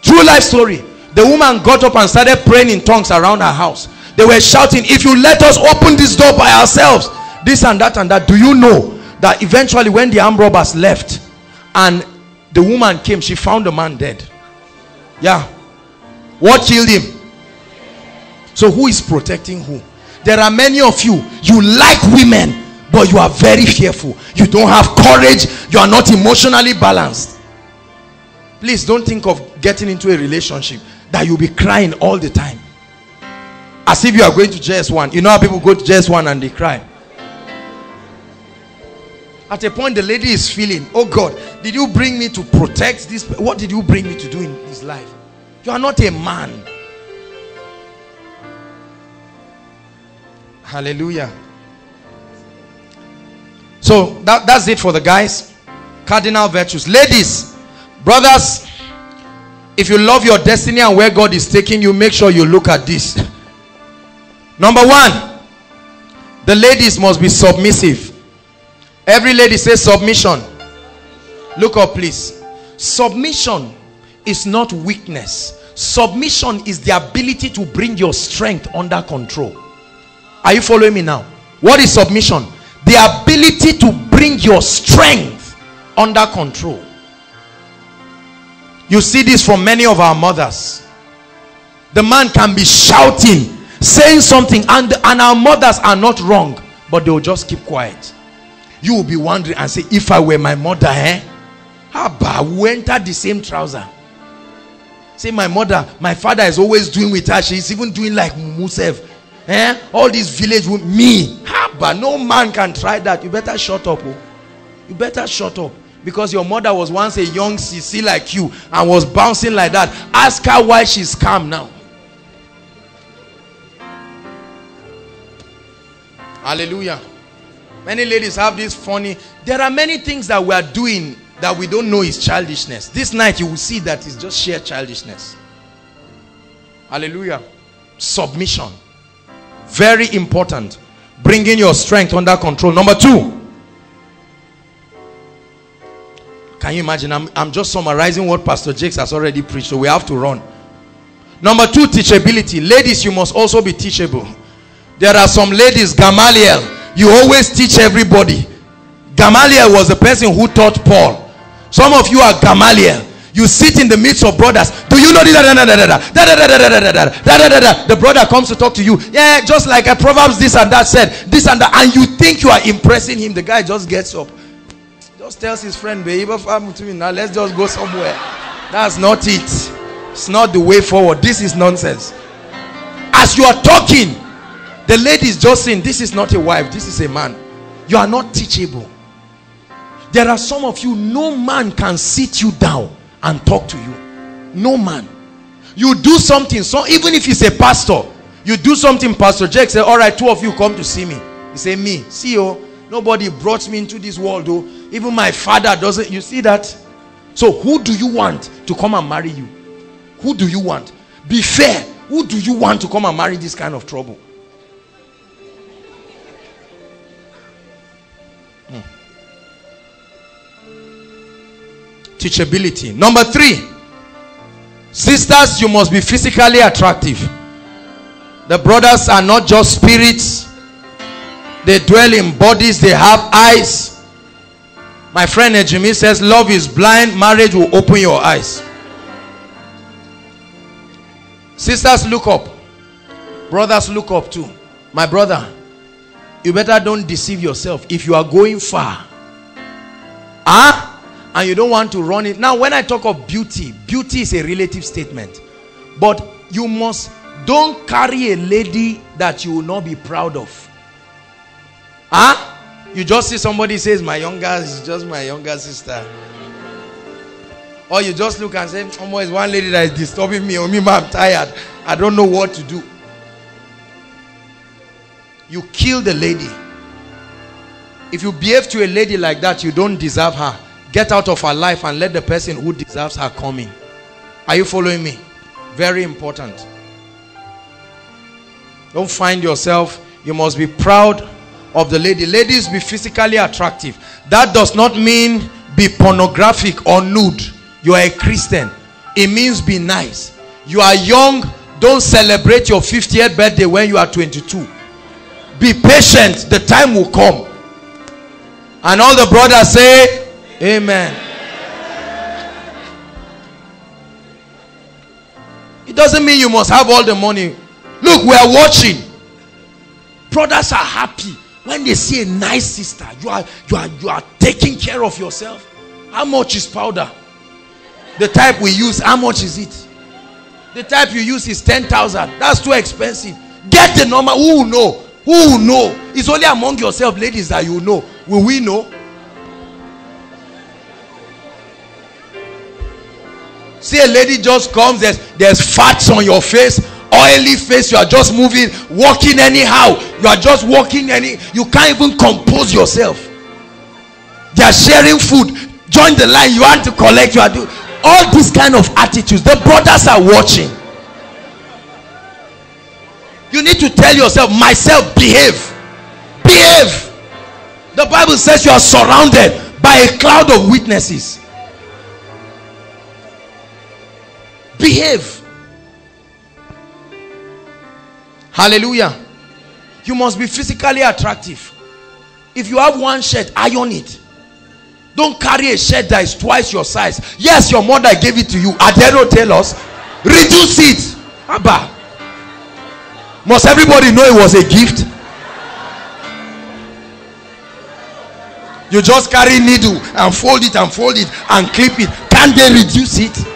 True life story. The woman got up and started praying in tongues around her house. They were shouting, if you let us open this door by ourselves, this and that and that. Do you know that eventually when the armed robbers left and the woman came, she found the man dead. Yeah. What killed him? So who is protecting who? There are many of you, you like women, but you are very fearful. You don't have courage. You are not emotionally balanced. Please don't think of getting into a relationship that you'll be crying all the time. As if you are going to JS1. You know how people go to JS1 and they cry. At a point, the lady is feeling, oh God, did you bring me to protect this? What did you bring me to do in this life? You are not a man. Hallelujah. So that, that's it for the guys. Cardinal virtues. Ladies, brothers, if you love your destiny and where God is taking you, make sure you look at this. Number one, the ladies must be submissive. Every lady says submission. Look up, please. Submission is not weakness. Submission is the ability to bring your strength under control. Are you following me now? What is submission? The ability to bring your strength under control. You see this from many of our mothers. The man can be shouting, saying something, and, and our mothers are not wrong, but they will just keep quiet. You will be wondering and say, If I were my mother, eh? How about we enter the same trouser? Say, my mother, my father is always doing with her. She's even doing like Musef. Eh? All these village with me. But no man can try that? You better shut up. Oh. You better shut up because your mother was once a young CC like you and was bouncing like that. Ask her why she's calm now. Hallelujah. Many ladies have this funny. There are many things that we are doing that we don't know is childishness. This night you will see that it's just sheer childishness. Hallelujah. Submission. Very important. Bringing your strength under control. Number two. Can you imagine? I'm, I'm just summarizing what Pastor Jakes has already preached, so we have to run. Number two, teachability. Ladies, you must also be teachable. There are some ladies, Gamaliel, you always teach everybody. Gamaliel was the person who taught Paul. Some of you are Gamaliel. You sit in the midst of brothers. Do you know this? The brother comes to talk to you. Yeah, just like a Proverbs this and that said, this and that, and you think you are impressing him. The guy just gets up. Just tells his friend, babe, I'm between now let's just go somewhere. That's not it. It's not the way forward. This is nonsense. As you are talking, the lady is just saying, This is not a wife, this is a man. You are not teachable. There are some of you, no man can sit you down and talk to you. No man. You do something, so even if he's a pastor, you do something, Pastor Jake said All right, two of you come to see me. He said Me, see you. Nobody brought me into this world, though. Even my father doesn't. You see that? So, who do you want to come and marry you? Who do you want? Be fair. Who do you want to come and marry this kind of trouble? Teachability. Number three, sisters, you must be physically attractive. The brothers are not just spirits, they dwell in bodies, they have eyes. My friend Ejimi says, Love is blind, marriage will open your eyes. Sisters, look up. Brothers, look up too. My brother, you better don't deceive yourself if you are going far. Ah? Huh? And you don't want to run it. Now, when I talk of beauty, beauty is a relative statement. But you must don't carry a lady that you will not be proud of. Huh? You just see somebody says, My younger is just my younger sister. Or you just look and say, Oh, is one lady that is disturbing me. Oh, me, I'm tired. I don't know what to do. You kill the lady. If you behave to a lady like that, you don't deserve her. Get out of her life and let the person who deserves her come in. Are you following me? Very important. Don't find yourself. You must be proud of the lady. Ladies, be physically attractive. That does not mean be pornographic or nude. You are a Christian. It means be nice. You are young. Don't celebrate your 50th birthday when you are 22. Be patient. The time will come. And all the brothers say, Amen. It doesn't mean you must have all the money. Look, we are watching. Brothers are happy when they see a nice sister, you are you are you are taking care of yourself. How much is powder? The type we use, how much is it? The type you use is 10,000. That's too expensive. Get the number. Who will know? Who will know? It's only among yourself, ladies, that you know. Will we know? See a lady just comes, there's, there's fats on your face, oily face you are just moving walking anyhow you are just walking any you can't even compose yourself. They are sharing food join the line you want to collect you are doing all these kind of attitudes the brothers are watching. You need to tell yourself myself behave behave. The bible says you are surrounded by a cloud of witnesses behave Hallelujah. You must be physically attractive. If you have one shirt, iron it. Don't carry a shirt that is twice your size. Yes, your mother gave it to you. Adero tell us. Reduce it. Abba. Must everybody know it was a gift? You just carry needle and fold it and fold it and clip it. Can they reduce it?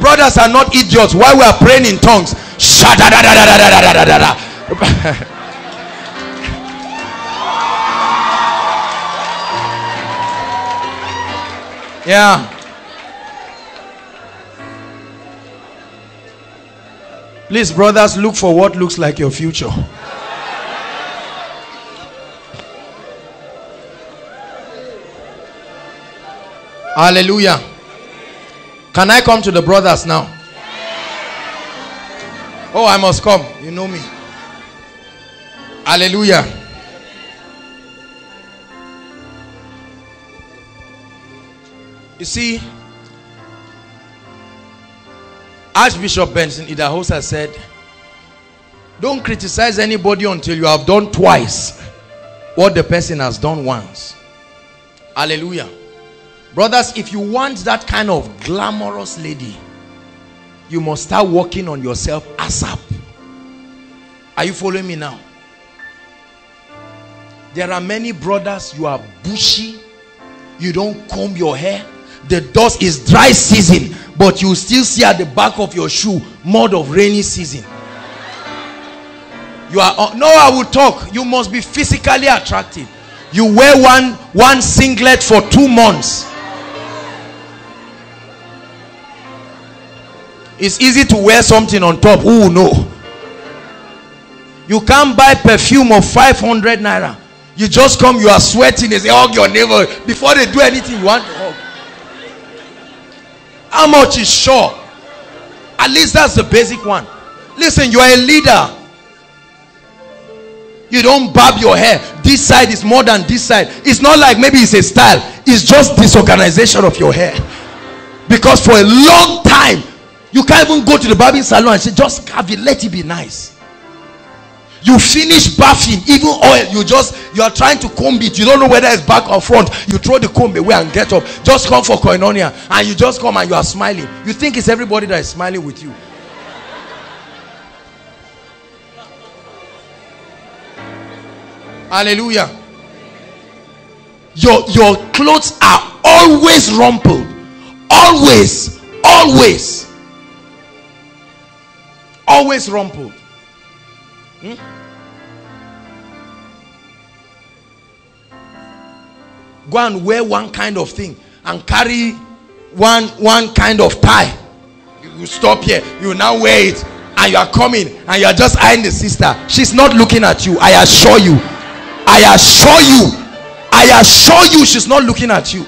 Brothers are not idiots. While we are praying in tongues, yeah. Please, brothers, look for what looks like your future. Hallelujah. Can I come to the brothers now? Oh, I must come. You know me. Hallelujah. You see, Archbishop Benson Idahosa said, Don't criticize anybody until you have done twice what the person has done once. Hallelujah. Brothers, if you want that kind of glamorous lady, you must start working on yourself ASAP. Are you following me now? There are many brothers, you are bushy, you don't comb your hair, the dust is dry season, but you still see at the back of your shoe mud of rainy season. You are uh, no, I will talk. You must be physically attractive. You wear one one singlet for two months It's easy to wear something on top. Who will know? You can't buy perfume of 500 naira. You just come, you are sweating, they say, hug your neighbor. Before they do anything, you want to hug. How much is sure? At least that's the basic one. Listen, you are a leader. You don't barb your hair. This side is more than this side. It's not like maybe it's a style. It's just disorganization of your hair. Because for a long time, you can't even go to the barbing salon and say, just carve it, let it be nice. You finish bathing, even oil, you just you are trying to comb it. You don't know whether it's back or front. You throw the comb away and get up. Just come for koinonia, and you just come and you are smiling. You think it's everybody that is smiling with you. Hallelujah. Your your clothes are always rumpled. Always, always always rumpled. Hmm? Go and wear one kind of thing and carry one one kind of tie. You stop here, you now wear it, and you are coming and you are just eyeing the sister. She's not looking at you. I assure you. I assure you. I assure you, she's not looking at you.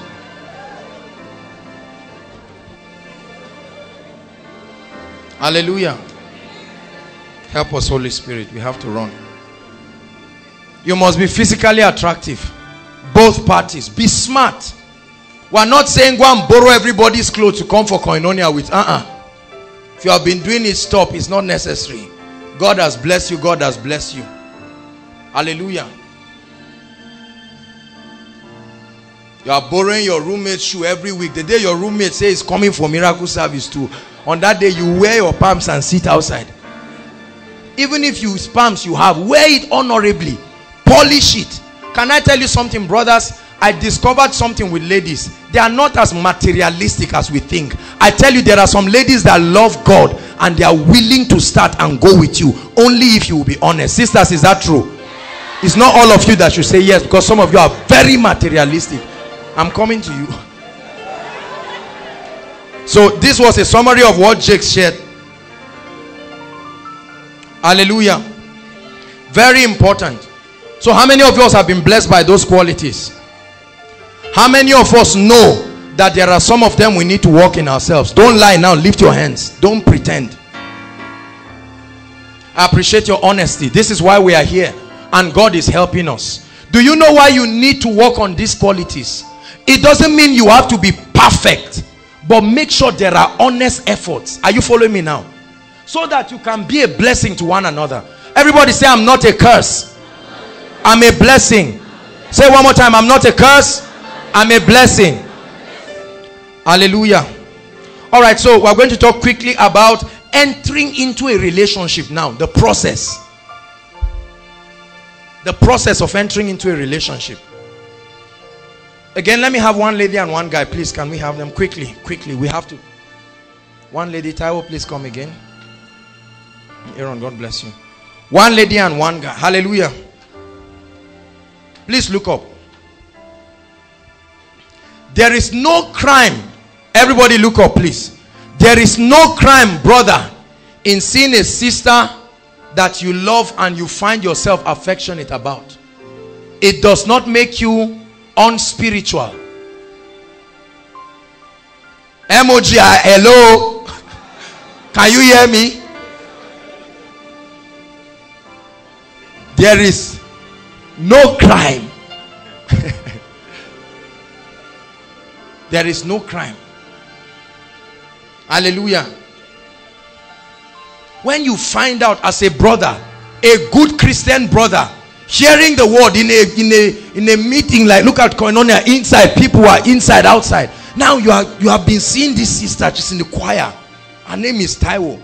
Hallelujah. Help us, Holy Spirit. We have to run. You must be physically attractive. Both parties. Be smart. We're not saying go and borrow everybody's clothes to come for koinonia with. Uh-uh. If you have been doing it, stop. It's not necessary. God has blessed you. God has blessed you. Hallelujah. You are borrowing your roommate's shoe every week. The day your roommate says coming for miracle service too. On that day, you wear your palms and sit outside even if you spams you have wear it honorably. Polish it. Can i tell you something brothers? I discovered something with ladies. They are not as materialistic as we think. I tell you there are some ladies that love god and they are willing to start and go with you only if you will be honest. Sisters is that true? It's not all of you that should say yes because some of you are very materialistic. I'm coming to you. So this was a summary of what jake shared Hallelujah. Very important. So how many of us have been blessed by those qualities? How many of us know that there are some of them we need to work in ourselves? Don't lie now. Lift your hands. Don't pretend. I appreciate your honesty. This is why we are here. And God is helping us. Do you know why you need to work on these qualities? It doesn't mean you have to be perfect. But make sure there are honest efforts. Are you following me now? So that you can be a blessing to one another. Everybody say i'm not a curse. I'm a blessing. Say one more time i'm not a curse i'm a blessing. Hallelujah. All right so we're going to talk quickly about entering into a relationship now the process. The process of entering into a relationship. Again let me have one lady and one guy. Please can we have them quickly? Quickly we have to. One lady Taiwo please come again Aaron God bless you. One lady and one guy. Hallelujah. Please look up. There is no crime. Everybody look up please. There is no crime brother in seeing a sister that you love and you find yourself affectionate about. It does not make you unspiritual. Emoji hello can you hear me there is no crime. There is no crime. Hallelujah. When you find out as a brother a good christian brother sharing the word in a in a in a meeting like look at koinonia inside people are inside outside. Now you are you have been seeing this sister she's in the choir. Her name is taiwo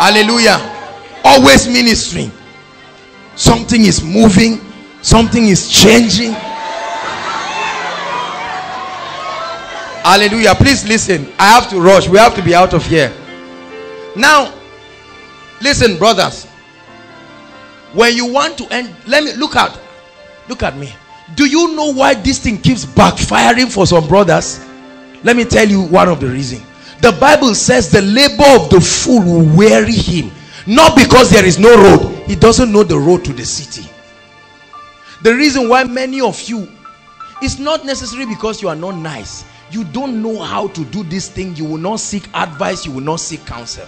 hallelujah always ministering something is moving something is changing Hallelujah. Please listen. I have to rush. We have to be out of here. Now, listen, brothers. When you want to end, let me look at look at me. Do you know why this thing keeps backfiring for some brothers? Let me tell you one of the reasons. The Bible says the labor of the fool will weary him. Not because there is no road. He doesn't know the road to the city. The reason why many of you, it's not necessarily because you are not nice. You don't know how to do this thing. You will not seek advice. You will not seek counsel.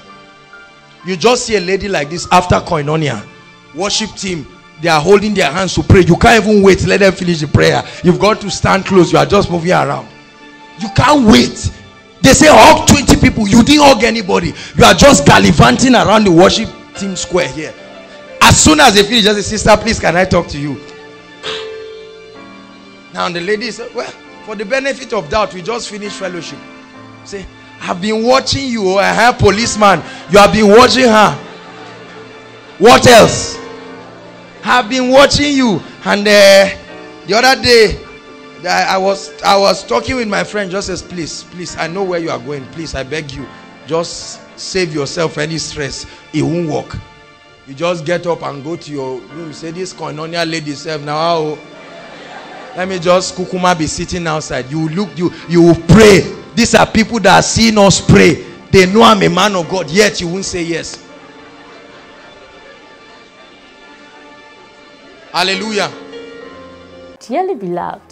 You just see a lady like this after koinonia. Worship team they are holding their hands to pray. You can't even wait. Let them finish the prayer. You've got to stand close. You are just moving around. You can't wait they say hug 20 people. You didn't hug anybody. You are just gallivanting around the worship team square here. As soon as they finish just say sister please can i talk to you? Now the lady said well for the benefit of doubt we just finished fellowship. Say i've been watching you. I have policeman. You have been watching her. What else? I've been watching you. And uh, the other day I, I was i was talking with my friend just says please please i know where you are going. Please i beg you just save yourself any stress. It won't work. You just get up and go to your room. Say this koinonia lady self now oh. let me just kukuma be sitting outside. You look you you will pray. These are people that are seeing us pray. They know i'm a man of god yet you won't say yes. Hallelujah. Dearly beloved,